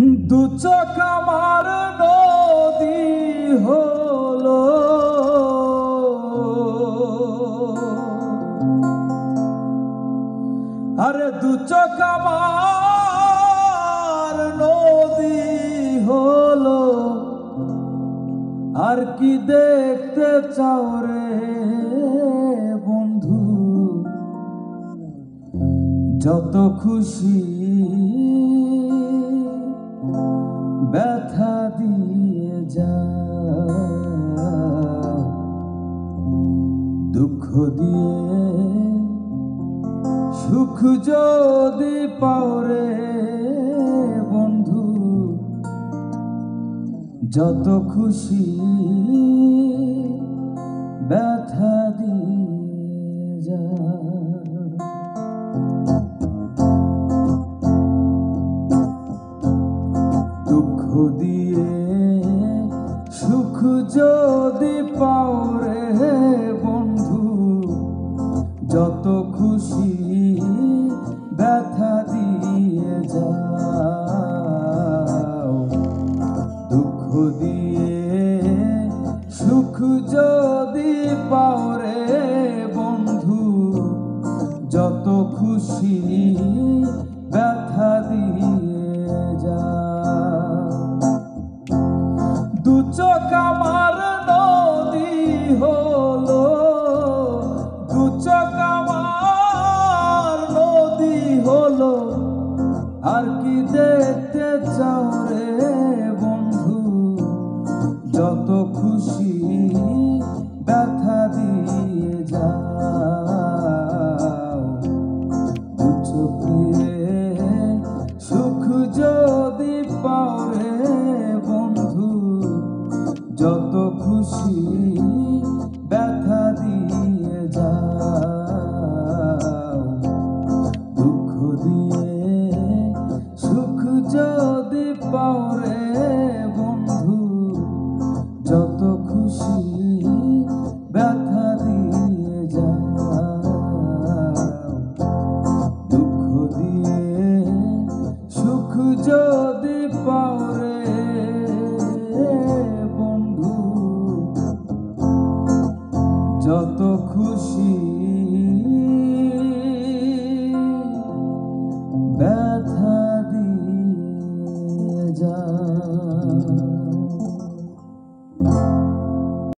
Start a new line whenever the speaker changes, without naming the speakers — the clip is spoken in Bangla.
দু চোখ আমার নদী হলো। আরে দু চোখ আমার নদী হলো। আর কি দেখতে চাও রে বন্ধু? যত খুশি দিয়ে সুখ যদি পাওরে বন্ধু যত খুশি যদি পাও রে বন্ধু, যত খুশি ব্যথা দিয়ে যা। দু চোখ আমার নদী হলো, দু আমার নদী হলো, আর কি দেখতে চোখে সুখ যদি পাও রে বন্ধু যত খুশি ব্যথা দিয়ে যাও দুঃখ দিয়ে সুখ যদি পাও রে বন্ধু, যত খুশি যদি পাওরে বন্ধু যত খুশি ব্যথা দিয়ে যা